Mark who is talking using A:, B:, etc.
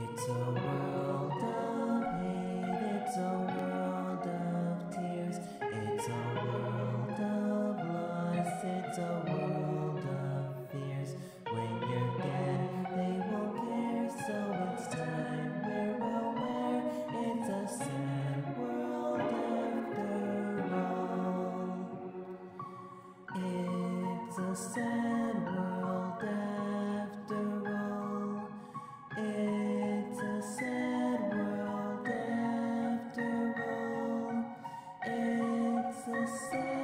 A: It's a world of hate, it's a world of tears, it's a world of loss, it's a world of fears. When you're dead, they won't care, so it's time we're aware. It's a sad world after all. It's a sad world the same.